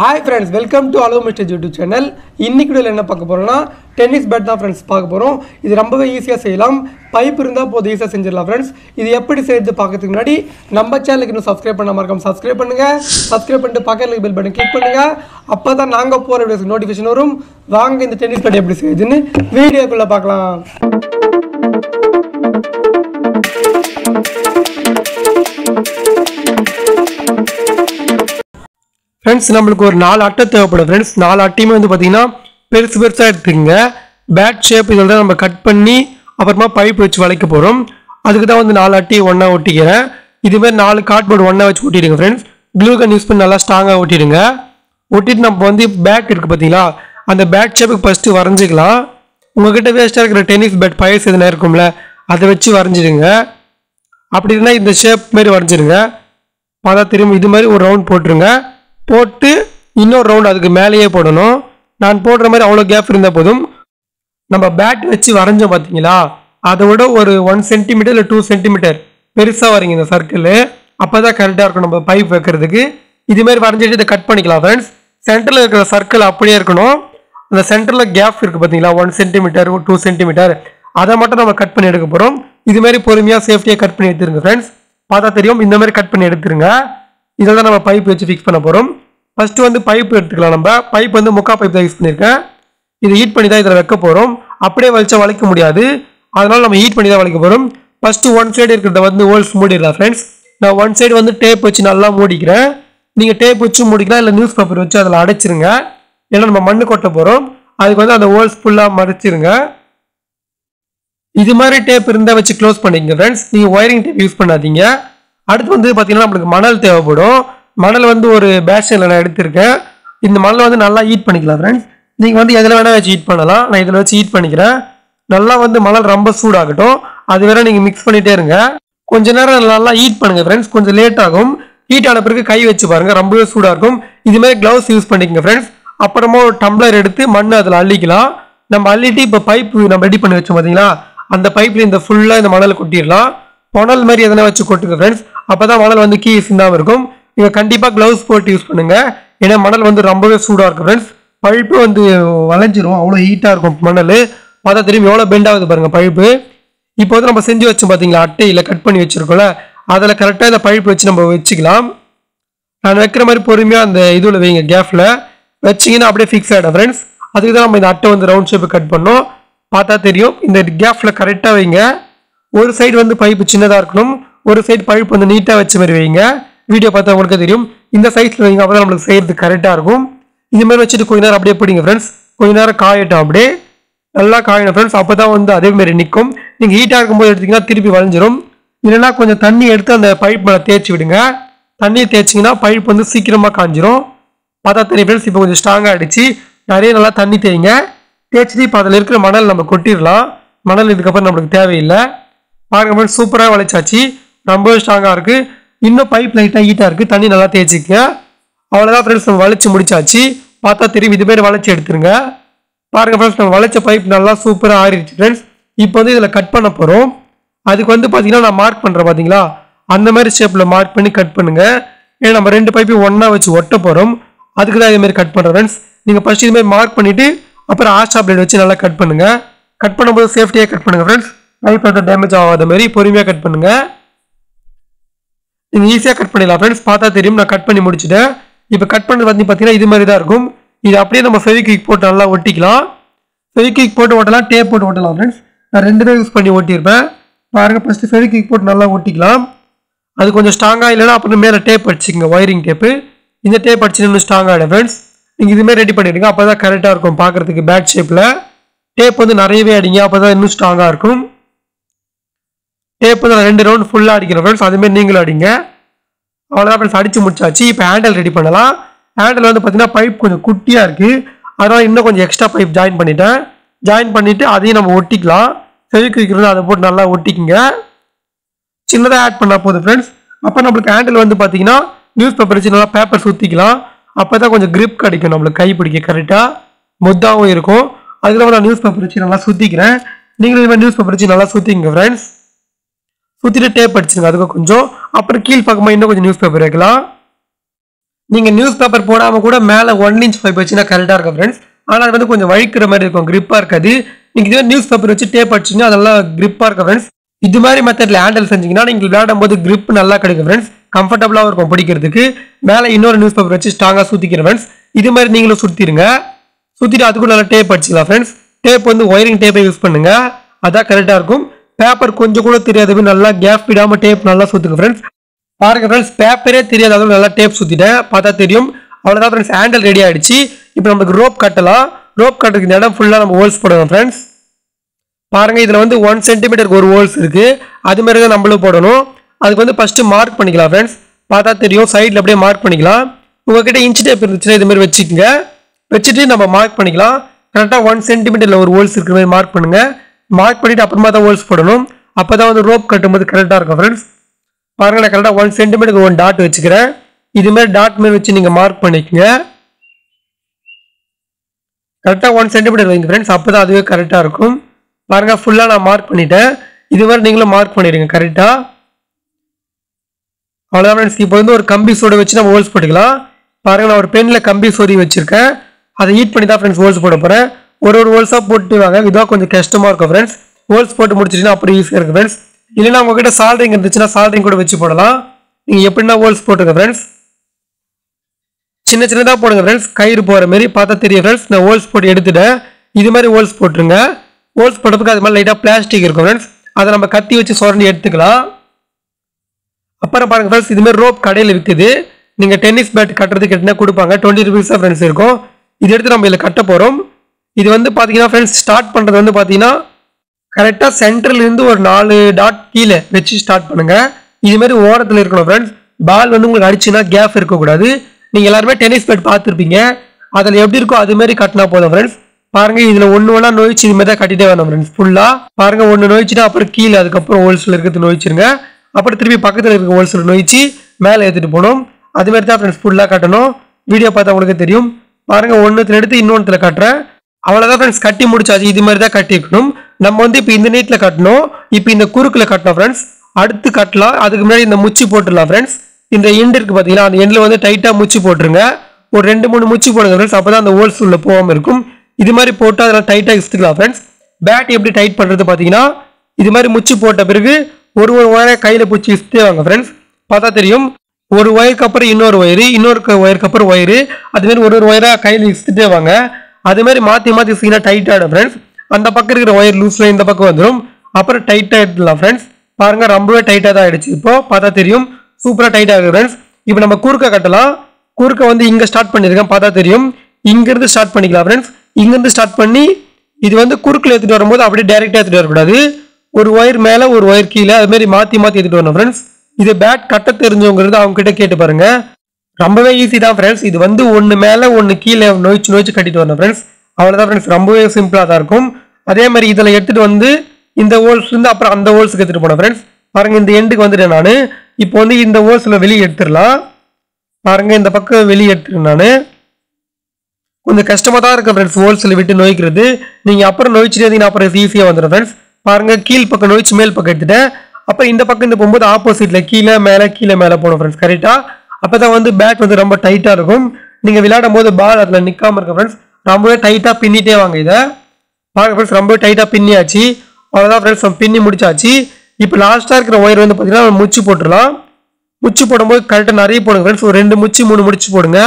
Hi friends welcome to hello mister YouTube channel இன்னைக்கு வீடியோவில் என்ன பார்க்க போகிறோம்னா டென்னிஸ் பேட் தான் ஃப்ரெண்ட்ஸ் பார்க்க போகிறோம் இது ரொம்பவே ஈஸியாக செய்யலாம். பைப் இருந்தால் போதும் ஈஸியாக செஞ்சிடலாம் ஃப்ரெண்ட்ஸ் இது எப்படி செய்யறது பார்க்கறதுக்கு முன்னாடி நம்ம சேனலுக்கு இன்னும் சப்ஸ்கிரைப் பண்ண மறக்காம சப்ஸ்கிரைப் பண்ணுங்கள் சப்ஸ்கிரைப் பண்ணிட்டு பக்கத்தில் பெல் பட்டன் கிளிக் பண்ணுங்க. அப்போ தான் நாங்கள் போகிற வீடியோஸ் நோட்டிஃபிகேஷன் வரும். வாங்க இந்த டென்னிஸ் பேட் எப்படி செய்யுதுன்னு வீடியோக்குள்ளே பார்க்கலாம். ஃப்ரெண்ட்ஸ் நம்மளுக்கு ஒரு நாலு அட்டை தேவைப்படும் ஃப்ரெண்ட்ஸ் நாலு அட்டையுமே வந்து பார்த்தீங்கன்னா பெருசு பெருசாக எடுத்துக்கோங்க பேட் ஷேப் இதில் தான் நம்ம கட் பண்ணி அப்புறமா பைப் வச்சு வளைக்க போகிறோம் அதுக்கு தான் வந்து நாலு அட்டையை ஒன்றா ஒட்டிக்கிறேன். இதுமாதிரி நாலு கார்ட்போர்டு ஒன்றா வச்சு ஒட்டிடுங்க ஃப்ரெண்ட்ஸ் க்ளூ கன் யூஸ் பண்ணி நல்லா ஸ்ட்ராங்காக ஒட்டிடுங்க. ஒட்டிட்டு நம்ம வந்து பேட் இருக்குது பார்த்தீங்களா அந்த பேட் ஷேப்புக்கு ஃபஸ்ட்டு வரைஞ்சிக்கலாம். உங்ககிட்ட வேஸ்ட்டாக இருக்கிற டென்னிஸ் பேட் பயஸ் எதுனா இருக்கும்ல அதை வச்சு வரைஞ்சிடுங்க. அப்படி இருந்தால் இந்த ஷேப் மாதிரி வரைஞ்சிருங்க பார்த்தா திரும்ப இது மாதிரி ஒரு ரவுண்ட் போட்டுருங்க. போட்டு இன்னொரு ரவுண்ட் அதுக்கு மேலேயே போடணும். நான் போடுற மாதிரி அவ்வளோ கேப் இருந்தால் போதும். நம்ம பேட் வச்சு வரைஞ்சோம் பார்த்தீங்களா அதை விட ஒரு ஒன் சென்டிமீட்டர் இல்லை டூ சென்டிமீட்டர் பெருசாக வரீங்க இந்த சர்க்கிள் அப்போ தான் கரெக்டாக இருக்கும் நம்ம பைப் வைக்கிறதுக்கு. இதுமாரி வரைஞ்சிட்டு இதை கட் பண்ணிக்கலாம் ஃப்ரெண்ட்ஸ் சென்டரில் இருக்கிற சர்க்கிள் அப்படியே இருக்கணும். அந்த சென்டரில் கேப் இருக்குது பார்த்தீங்களா ஒன் சென்டிமீட்டர் டூ சென்டிமீட்டர் அதை மட்டும் நம்ம கட் பண்ணி எடுக்க போகிறோம் இதுமாரி பொறுமையாக சேஃப்டியாக கட் பண்ணி எடுத்துருங்க ஃப்ரெண்ட்ஸ் பார்த்தா தெரியும். இந்த மாதிரி கட் பண்ணி எடுத்துருங்க. இதில் தான் நம்ம பைப் வச்சு ஃபிக்ஸ் பண்ண போகிறோம் ஃபஸ்ட்டு வந்து பைப் எடுத்துக்கலாம் நம்ம. பைப் வந்து முக்கா பைப் தான் யூஸ் பண்ணியிருக்கேன் இது ஹீட் பண்ணி தான் இதில் வைக்க போகிறோம் அப்படியே வலிச்சா வளைக்க முடியாது. அதனால் நம்ம ஹீட் பண்ணி தான் வளைக்க போகிறோம் ஃபஸ்ட்டு ஒன் சைடு இருக்கிறத வந்து ஹோல்ஸ் மூடிடலாம் ஃப்ரெண்ட்ஸ் நான் ஒன் சைடு வந்து டேப் வச்சு நல்லா மூடிக்கிறேன். நீங்கள் டேப் வச்சு மூடிக்கலாம் இல்லை நியூஸ் பேப்பர் வச்சு அதில் அடைச்சிருங்க. ஏன்னா நம்ம மண்ணு கொட்ட போகிறோம் அதுக்கு வந்து அந்த ஹோல்ஸ் ஃபுல்லாக மறைச்சிருங்க. இது மாதிரி டேப் இருந்தால் வச்சு க்ளோஸ் பண்ணிக்கங்க ஃப்ரெண்ட்ஸ் நீங்கள் ஒயரிங் டேப் யூஸ் பண்ணாதீங்க. அடுத்து வந்து பார்த்தீங்கன்னா நம்மளுக்கு மணல் தேவைப்படும். மணல் வந்து ஒரு பேஷனில் நான் எடுத்திருக்கேன். இந்த மணல் வந்து நல்லா ஹீட் பண்ணிக்கலாம் ஃப்ரெண்ட்ஸ் நீங்கள் வந்து எதில் வேணால் வச்சு ஹீட் பண்ணலாம். நான் இதில் வச்சு ஹீட் பண்ணிக்கிறேன். நல்லா வந்து மணல் ரொம்ப சூடாகட்டும். அது வேற நீங்கள் மிக்ஸ் பண்ணிகிட்டே இருங்க. கொஞ்ச நேரம் நல்லா ஹீட் பண்ணுங்கள் ஃப்ரெண்ட்ஸ் கொஞ்சம் லேட் ஆகும். ஹீட் ஆன பிறகு கை வச்சு பாருங்கள் ரொம்பவே சூடாக இருக்கும். இதுமாதிரி க்ளவுஸ் யூஸ் பண்ணிக்கங்க ஃப்ரெண்ட்ஸ் அப்புறமா ஒரு டம்ளர் எடுத்து மண் அதில் அள்ளிக்கலாம். நம்ம அள்ளிட்டு இப்போ பைப் நம்ம ரெடி பண்ணி வச்சோம் பார்த்தீங்களா அந்த பைப்பில் இந்த ஃபுல்லாக இந்த மணலை கொட்டிடலாம். புனல் மாதிரி எதனா வச்சு கொட்டுங்க ஃப்ரெண்ட்ஸ் அப்போ தான் மணல் வந்து கீ சிந்தாமல் இருக்கும். நீங்கள் கண்டிப்பாக க்ளவுஸ் போட்டு யூஸ் பண்ணுங்கள் ஏன்னா மணல் வந்து ரொம்பவே சூடாக இருக்கும் ஃப்ரெண்ட்ஸ் பழுப்பு வந்து வளைஞ்சிரும். அவ்வளோ ஹீட்டாக இருக்கும் மணல். பார்த்தா தெரியும் எவ்வளோ பெண்ட் ஆகுது பாருங்கள் பைப்பு இப்போ வந்து நம்ம செஞ்சு வச்சோம் பார்த்தீங்களா அட்டையில் கட் பண்ணி வச்சுருக்கோம்ல. அதில் கரெக்டாக இந்த பழுப்பு வச்சு நம்ம வச்சுக்கலாம். நான் வைக்கிற மாதிரி பொறுமையாக அந்த இதுவில் வைங்க கேஃபில் வச்சிங்கன்னா அப்படியே ஃபிக்ஸ் ஆகிடும் ஃப்ரெண்ட்ஸ் அதுக்கு தான் நம்ம இந்த அட்டை வந்து ரவுண்ட் ஷேப்பு கட் பண்ணோம். பார்த்தா தெரியும். இந்த கேஃபில் கரெக்டாக வைங்க. ஒரு சைடு வந்து பைப்பு சின்னதாக இருக்கணும். ஒரு சைடு பழுப்பு வந்து நீட்டாக வச்ச மாதிரி வைங்க. வீடியோ பார்த்தா உங்களுக்கு தெரியும். இந்த சைஸில் நீங்கள் அப்போ தான் நம்மளுக்கு செய்கிறது கரெக்டாக இருக்கும். இது மாதிரி வச்சுட்டு கொஞ்ச நேரம் அப்படியே பிடிங்க ஃப்ரெண்ட்ஸ் கொஞ்ச நேரம் காயட்டும் அப்படியே. நல்லா காயணும் ஃப்ரெண்ட்ஸ் அப்போ தான் வந்து அதேமாரி நிற்கும் நீங்கள் ஹீட்டாக இருக்கும்போது எடுத்தீங்கன்னா திருப்பி வளைஞ்சிரும். இல்லைன்னா கொஞ்சம் தண்ணி எடுத்து அந்த பைப் மேலே தேய்ச்சி விடுங்க. தண்ணியை தேய்ச்சிங்கன்னா பைப் வந்து சீக்கிரமாக காஞ்சிரும். பார்த்தா தெரியும் ஃப்ரெண்ட்ஸ் இப்போ கொஞ்சம் ஸ்ட்ராங்காக அடிச்சு நிறைய நல்லா தண்ணி தேய்ங்க. தேய்ச்சிட்டு இப்போ அதில் இருக்கிற மணல் நம்ம கொட்டிடலாம். மணல் இதுக்கப்புறம் நம்மளுக்கு தேவையில்லை. பாருங்க ஃப்ரெண்ட்ஸ் சூப்பராக வளைச்சாச்சு. ரொம்பவே ஸ்ட்ராங்காக இருக்குது இன்னும் பைப் லைட்டாக ஹீட்டாக இருக்குது தண்ணி நல்லா தேய்ச்சிக்கங்க. அவ்வளோதான் ஃப்ரெண்ட்ஸ் நம்ம வளைச்சி முடிச்சாச்சு. பார்த்தா தெரியும் இது மாதிரி வளைச்சி எடுத்துருங்க. பாருங்கள் ஃப்ரெண்ட்ஸ் நம்ம வளைச்ச பைப் நல்லா சூப்பராக ஆறிடுச்சு ஃப்ரெண்ட்ஸ் இப்போ வந்து இதில் கட் பண்ண போகிறோம் அதுக்கு வந்து பார்த்தீங்கன்னா நான் மார்க் பண்ணுறேன் பார்த்தீங்களா அந்த மாதிரி ஷேப்பில் மார்க் பண்ணி கட் பண்ணுங்கள் ஏன்னா நம்ம ரெண்டு பைப்பையும் ஒன்றா வச்சு ஒட்ட போகிறோம் அதுக்கு தான் இதுமாரி கட் பண்ணுறேன் ஃப்ரெண்ட்ஸ் நீங்கள் ஃபஸ்ட் இதுமாரி மார்க் பண்ணிவிட்டு அப்புறம் ஆஷா பிளேட் வச்சு நல்லா கட் பண்ணுங்கள் கட் பண்ணும்போது சேஃப்டியாக கட் பண்ணுங்கள் ஃப்ரெண்ட்ஸ் பைப் எதுவும் டேமேஜ் ஆகாத மாதிரி பொறுமையாக கட் பண்ணுங்கள் நீங்கள் ஈஸியாக கட் பண்ணிடலாம். ஃப்ரெண்ட்ஸ் பார்த்தா தெரியும். நான் கட் பண்ணி முடிச்சுட்டேன். இப்போ கட் பண்ணது வந்து பார்த்தீங்கன்னா இது மாதிரி தான் இருக்கும். இது அப்படியே நம்ம ஃபெவிக்விக் போட்டு நல்லா ஒட்டிக்கலாம். ஃபெவிக்விக் போட்டு ஓட்டலாம் டேப் போட்டு ஓட்டலாம் ஃப்ரெண்ட்ஸ் நான் ரெண்டு தான் யூஸ் பண்ணி ஓட்டியிருப்பேன் பாருங்கள் ஃபஸ்ட்டு ஃபெவிக்விக் போட்டு நல்லா ஒட்டிக்கலாம். அது கொஞ்சம் ஸ்ட்ராங்காக இல்லைன்னா அப்புறம் மேலே டேப் அடிச்சுக்கோங்க ஒயரிங் டேப்பு இந்த டேப் அடிச்சுன்னு இன்னும் ஸ்ட்ராங் ஆகிடும் ஃப்ரெண்ட்ஸ் நீங்கள் இதுமாரி ரெடி பண்ணிவிடுங்க அப்போ தான் கரெக்டாக இருக்கும் பார்க்குறதுக்கு பேட் ஷேப்பில் டேப் வந்து நிறையவே அடிங்க. அப்போ தான் இன்னும் ஸ்ட்ராங்காக இருக்கும். இப்போ நான் ரெண்டு ரவுண்ட் ஃபுல்லாக அடிக்கிறேன் ஃப்ரெண்ட்ஸ் அதுமாரி நீங்களும் அடிங்க. அவ்வளோதான் ஃப்ரெண்ட்ஸ் அடித்து முடிச்சாச்சு. இப்போ ஹேண்டில் ரெடி பண்ணலாம். ஹேண்டில் வந்து பார்த்தீங்கன்னா பைப் கொஞ்சம் குட்டியாக இருக்குது அதனால் இன்னும் கொஞ்சம் எக்ஸ்ட்ரா பைப் ஜாயின் பண்ணிட்டேன். ஜாயின் பண்ணிவிட்டு அதையும் நம்ம ஒட்டிக்கலாம். செவிக்கு வைக்கிறது அதை போட்டு நல்லா ஒட்டிக்குங்க. சின்னதாக ஆட் பண்ணால் போதும் ஃப்ரெண்ட்ஸ் அப்போ நம்மளுக்கு ஹேண்டில் வந்து பார்த்தீங்கன்னா நியூஸ் பேப்பர் வச்சு நல்லா பேப்பர் சுற்றிக்கலாம் அப்போ தான் கொஞ்சம் கிரிப் கிடைக்கும் நம்மளுக்கு கை பிடிக்க கரெக்டாக மொத்தாகவும் இருக்கும். அதுக்கப்புறம் நான் நியூஸ் பேப்பர் வச்சு நல்லா சுற்றிக்கிறேன் நீங்களும் நியூஸ் பேப்பர் வச்சு நல்லா சுற்றிங்க ஃப்ரெண்ட்ஸ் சுற்றிட்டு டேப் அடிச்சுங்க அதுக்கு கொஞ்சம் அப்புறம் கீழ் பக்கமாக இன்னும் கொஞ்சம் நியூஸ் பேப்பர் வைக்கலாம். நீங்கள் நியூஸ் பேப்பர் போடாமல் கூட மேலே ஒன் இன்ச் ஃபைப் வச்சுன்னா கரெக்டாக இருக்கும் ஃப்ரெண்ட்ஸ் ஆனால் அது வந்து கொஞ்சம் வழிக்கிற மாதிரி இருக்கும். கிரிப்பாக இருக்காது. நீங்கள் இதுவே நியூஸ் பேப்பர் வச்சு டேப் அடிச்சிங்கன்னா அதெல்லாம் கிரிப்பாக இருக்கும் ஃப்ரெண்ட்ஸ் இது மாதிரி மெத்தடில் ஹேண்டில் செஞ்சீங்கன்னா நீங்கள் விளையாடும் போது கிரிப் நல்லா கிடைக்கும் ஃப்ரெண்ட்ஸ் கம்ஃபர்டபுளாகவும் இருக்கும் பிடிக்கிறதுக்கு. மேலே இன்னொரு நியூஸ் பேப்பர் வச்சு ஸ்ட்ராங்காக சுற்றிக்கிற ஃப்ரெண்ட்ஸ் இது மாதிரி நீங்களும் சுற்றிடுங்க சுற்றிட்டு அதுக்கும் நல்லா டேப் அடிச்சிக்கலாம் ஃப்ரெண்ட்ஸ் டேப் வந்து ஒயரிங் டேப்பை யூஸ் பண்ணுங்க. அதான் கரெக்டாக இருக்கும். பேப்பர் கொஞ்சம் கூட தெரியாது நல்லா கேப் விடாமல் டேப் நல்லா சுற்றுங்க ஃப்ரெண்ட்ஸ் பாருங்க ஃப்ரெண்ட்ஸ் பேப்பரே தெரியாத அளவு நல்லா டேப் சுற்றிட்டேன் பார்த்தா தெரியும். அவ்வளோதான் ஃப்ரெண்ட்ஸ் ஹேண்டில் ரெடி ஆகிடுச்சு இப்போ நமக்கு ரோப் கட்டலாம். ரோப் கட்டுறதுக்கு இந்த இடம் ஃபுல்லாக நம்ம ஹோல்ஸ் போடணும் ஃப்ரெண்ட்ஸ் பாருங்கள் இதில் வந்து ஒன் சென்டிமீட்டருக்கு ஒரு ஹோல்ஸ் இருக்குது அது மாதிரி தான் நம்மளும் போடணும். அதுக்கு வந்து ஃபஸ்ட்டு மார்க் பண்ணிக்கலாம் ஃப்ரெண்ட்ஸ் பார்த்தா தெரியும். சைடில் அப்படியே மார்க் பண்ணிக்கலாம். உங்கள்கிட்ட இன்ச் டேப் இருந்துச்சுன்னா இது மாதிரி வச்சுக்கோங்க. வச்சுட்டு நம்ம மார்க் பண்ணிக்கலாம். கரெக்டாக ஒன் சென்டிமீட்டரில் ஒரு ஹோல்ஸ் இருக்கிற மாதிரி மார்க் பண்ணுங்கள் மார்க் பண்ணிட்டு அப்புறமா தான் ஹோல்ஸ் போடணும். அப்போ தான் வந்து ரோப் கட்டும்போது கரெக்டாக இருக்கும் ஃப்ரெண்ட்ஸ் பாருங்க நான் கரெக்டாக ஒன் சென்டிமீட்டருக்கு ஒன் டாட் வச்சுக்கிறேன். இதுமாரி டாட் மாரி வச்சு நீங்கள் மார்க் பண்ணிக்கங்க. கரெக்டாக ஒன் சென்டிமீட்டர் வைங்க ஃப்ரெண்ட்ஸ் அப்போ தான் அதுவே கரெக்டாக இருக்கும். பாருங்கள் ஃபுல்லாக நான் மார்க் பண்ணிட்டேன். இது மாதிரி நீங்களும் மார்க் பண்ணிடுங்க கரெக்டாக அவ்வளோதான் ஃப்ரெண்ட்ஸ் இப்போ வந்து ஒரு கம்பி சோட வச்சு நம்ம ஹோல்ஸ் போட்டுக்கலாம். பாருங்க நான் ஒரு பெனில் கம்பி சோதி வச்சுருக்கேன். அதை ஹீட் பண்ணி தான் ஃப்ரெண்ட்ஸ் ஹோல்ஸ் போட போகிறேன் ஒரு ஒரு ஹோல்ஸாக போட்டு வாங்க. கொஞ்சம் கஷ்டமாக இருக்கும் ஃப்ரெண்ட்ஸ் ஹோல்ஸ் போட்டு முடிச்சிட்டிங்கன்னா அப்படி ஈஸியாக இருக்குது ஃப்ரெண்ட்ஸ் இல்லைனா உங்ககிட்ட சால்ட்ரிங் இருந்துச்சுன்னா சால்ட்ரிங் கூட வச்சு போடலாம். நீங்கள் எப்படின்னா ஹோல்ஸ் போட்டுங்க ஃப்ரெண்ட்ஸ் சின்ன சின்னதாக போடுங்க ஃப்ரெண்ட்ஸ் கயிறு போகிற மாதிரி பார்த்தா தெரியும் ஃப்ரெண்ட்ஸ் நான் ஹோல்ஸ் போட்டு எடுத்துட்டேன். இது மாதிரி ஹோல்ஸ் போட்டுருங்க. ஹோல்ஸ் போட்டதுக்கு அது மாதிரி லைட்டாக பிளாஸ்டிக் இருக்கும் ஃப்ரெண்ட்ஸ் அதை நம்ம கத்தி வச்சு சுரண்டி எடுத்துக்கலாம். அப்புறம் பாருங்கள் ஃப்ரெண்ட்ஸ் இதுமாதிரி ரோப் கடையில் விற்குது நீங்கள் டென்னிஸ் பேட் கட்டுறதுக்கு எட்டுனா கொடுப்பாங்க. டுவெண்ட்டி ருபீஸ் ஃப்ரெண்ட்ஸ் இருக்கும். இது எடுத்து நம்ம இதில் கட்ட போகிறோம் இது வந்து பார்த்தீங்கன்னா ஃப்ரெண்ட்ஸ் ஸ்டார்ட் பண்ணுறது வந்து பார்த்தீங்கன்னா கரெக்டாக சென்டர்லேருந்து ஒரு நாலு டாட் கீழே வச்சு ஸ்டார்ட் பண்ணுங்கள் இதுமாரி ஓரத்தில் இருக்கணும் ஃப்ரெண்ட்ஸ் பால் வந்து உங்களுக்கு அடிச்சுன்னா கேப் இருக்கக்கூடாது. நீங்கள் எல்லாருமே டென்னிஸ் பேட் பார்த்துருப்பீங்க. அதில் எப்படி இருக்கோ அதுமாரி கட்டினா போதும் ஃப்ரெண்ட்ஸ் பாருங்க இதில் ஒன்று ஒன்றா நோய்ச்சி இது மாதிரி தான் கட்டிட்டே வேணும் ஃப்ரெண்ட்ஸ் ஃபுல்லாக பாருங்க ஒன்று நோய்ச்சிட்டு அப்புறம் கீழே அதுக்கப்புறம் ஹோல்ஸில் இருக்கிறது நோய்ச்சிருங்க. அப்புறம் திருப்பி பக்கத்தில் இருக்க ஹோல்ஸில் நோய்ச்சி மேலே ஏற்றிட்டு போகணும். அதுமாரி தான் ஃப்ரெண்ட்ஸ் ஃபுல்லாக கட்டணும். வீடியோ பார்த்தா உங்களுக்கு தெரியும். பாருங்கள் ஒன்றுத்தில் எடுத்து இன்னொன்றுத்தில் கட்டுறேன். அவ்வளோதான் ஃப்ரெண்ட்ஸ் கட்டி முடிச்சாச்சு. இது மாதிரி தான் கட்டிக்கணும் நம்ம வந்து இப்போ இந்த நீட்டில் கட்டணும். இப்போ இந்த குறுக்கில் கட்டணும் ஃப்ரெண்ட்ஸ் அடுத்து கட்டலாம். அதுக்கு முன்னாடி இந்த முச்சி போட்டுடலாம் ஃப்ரெண்ட்ஸ் இந்த எண்டு இருக்குது பார்த்தீங்களா அந்த எண்டில் வந்து டைட்டாக முச்சி போட்டுருங்க. ஒரு ரெண்டு மூணு முச்சி போடுங்க ஃப்ரெண்ட்ஸ் அப்போ தான் அந்த ஹோல்ஸ் உள்ள போகாமல் இருக்கும். இது மாதிரி போட்டு அதெல்லாம் டைட்டாக இழுத்துக்கலாம் ஃப்ரெண்ட்ஸ் பேட் எப்படி டைட் பண்ணுறது பார்த்தீங்கன்னா இது மாதிரி முச்சி போட்ட பிறகு ஒரு ஒரு ஒயரை கையில் பிடிச்சி இழுத்தே வாங்க ஃப்ரெண்ட்ஸ் பார்த்தா தெரியும். ஒரு ஒயருக்கு அப்புறம் இன்னொரு ஒயரு இன்னொரு ஒயருக்கு அப்புறம் ஒயரு அதுமாரி ஒரு ஒரு ஒயராக கையில் இழுத்துட்டே வாங்க. அதே மாதிரி மாற்றி மாற்றி சீனாக டைட் ஆகிடும் ஃப்ரெண்ட்ஸ் அந்த பக்கம் இருக்கிற ஒயர் லூஸில் இந்த பக்கம் வந்துடும் அப்புறம் டைட்டாக ஆகிடலாம் ஃப்ரெண்ட்ஸ் பாருங்கள் ரொம்பவே டைட்டாக தான் ஆகிடுச்சு இப்போது பார்த்தா தெரியும் சூப்பராக டைட் ஆகுது ஃப்ரெண்ட்ஸ் இப்போ நம்ம குறுக்க கட்டலாம். குறுக்க வந்து இங்கே ஸ்டார்ட் பண்ணியிருக்கேன் பார்த்தா தெரியும். இங்கேருந்து ஸ்டார்ட் பண்ணிக்கலாம் ஃப்ரெண்ட்ஸ் இங்கேருந்து ஸ்டார்ட் பண்ணி இது வந்து குறுக்கில் எடுத்துகிட்டு வரும்போது அப்படியே டேரெக்டாக எடுத்துகிட்டு வரக்கூடாது. ஒரு ஒயர் மேலே ஒரு ஒயர் கீழே அதுமாதிரி மாற்றி மாற்றி எடுத்துகிட்டு வரணும் ஃப்ரெண்ட்ஸ் இது பேட் கட்ட தெரிஞ்சவங்கிறது அவங்ககிட்ட கேட்டு பாருங்கள் ரொம்பவே ஈஸி தான் ஃப்ரெண்ட்ஸ் இது வந்து ஒன்று மேலே ஒன்று கீழே நோய்ச்சு நோய்ச்சு கட்டிட்டு வரணும் ஃப்ரெண்ட்ஸ் அவ்வளோதான் ஃப்ரெண்ட்ஸ் ரொம்பவே சிம்பிளாக தான் இருக்கும். அதே மாதிரி இதில் எடுத்துகிட்டு வந்து இந்த ஹோல்ஸ்லேருந்து அப்புறம் அந்த ஹோல்ஸுக்கு எடுத்துகிட்டு போனேன் ஃப்ரெண்ட்ஸ் பாருங்கள் இந்த எண்டுக்கு வந்துட்டேன் நான். இப்போ வந்து இந்த ஹோல்ஸில் வெளியே எடுத்துடலாம். பாருங்கள் இந்த பக்கம் வெளியே எடுத்துருக்கேன் நான். கொஞ்சம் கஷ்டமாக தான் இருக்கும் ஃப்ரெண்ட்ஸ் ஹோல்ஸில் விட்டு நோய்க்கிறது. நீங்கள் அப்புறம் நோய்ச்சிட்டு அப்புறம் ஈஸியாக வந்துடும் ஃப்ரெண்ட்ஸ் பாருங்கள் கீழ் பக்கம் நோய்ச்சி மேல் பக்கம் எடுத்துட்டேன். அப்புறம் இந்த பக்கம் இந்த போகும்போது ஆப்போசிட்டில் கீழே மேலே கீழே மேலே போகணும் ஃப்ரெண்ட்ஸ் கரெக்டாக அப்போ தான் வந்து பேட் வந்து ரொம்ப டைட்டாக இருக்கும். நீங்கள் விளையாடும் போது பால் அதில் நிற்காம இருக்கும் ஃப்ரெண்ட்ஸ் ரொம்பவே டைட்டாக பின்னிட்டே வாங்க இதை. பாருங்க ஃப்ரெண்ட்ஸ் ரொம்பவே டைட்டாக பின்னியாச்சு. அவ்வளோதான் ஃப்ரெண்ட்ஸ் நம்ம பின்னி முடிச்சாச்சு. இப்போ லாஸ்ட்டாக இருக்கிற ஒயர் வந்து பார்த்தீங்கன்னா நம்ம முச்சு போட்டுடலாம். முச்சு போடும்போது கரெக்டாக நிறைய போடுங்க ஃப்ரெண்ட்ஸ் ஒரு ரெண்டு முச்சு மூணு முடிச்சு போடுங்க.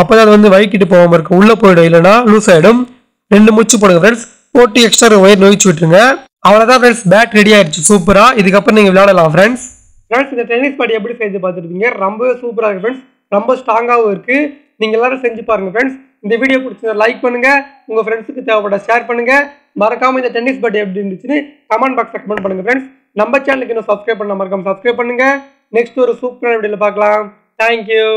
அப்போ தான் அது வந்து வழுக்கிட்டு போகாமல் இருக்கும் உள்ளே போயிடும் இல்லைன்னா லூஸ் ஆகிடும் ரெண்டு முச்சு போடுங்க ஃப்ரெண்ட்ஸ் போட்டு எக்ஸ்ட்ரா ஒயர் நோய்ச்சி விட்டுருங்க. அவ்வளோதான் ஃப்ரெண்ட்ஸ் பேட் ரெடி ஆயிடுச்சு சூப்பராக இதுக்கப்புறம் நீங்கள் விளையாடலாம் ஃப்ரெண்ட்ஸ் ஃப்ரெண்ட்ஸ் இந்த டென்னிஸ் பாடி எப்படி செய்து பார்த்துருப்பீங்க? ரொம்பவே சூப்பராக இருக்குது ஃப்ரெண்ட்ஸ் ரொம்ப ஸ்ட்ராங்காகவும் இருக்குது நீங்கள் எல்லாரும் செஞ்சு பாருங்க ஃப்ரெண்ட்ஸ் இந்த வீடியோ பிடிச்சதை லைக் பண்ணுங்கள் உங்கள் ஃப்ரெண்ட்ஸுக்கு தேவைப்பட ஷேர் பண்ணுங்கள் மறக்காமல் இந்த டென்னிஸ் பாடி எப்படி இருந்துச்சுன்னு கமெண்ட் பாக்ஸ் கமெண்ட் பண்ணுங்க ஃப்ரெண்ட்ஸ் நம்ம சேனலுக்கு இன்னும் சப்ஸ்கிரைப் பண்ண மறக்காமல் சப்ஸ்கிரைப் பண்ணுங்கள் நெக்ஸ்ட் ஒரு சூப்பரான வீடியோவில் பார்க்கலாம். தேங்க்யூ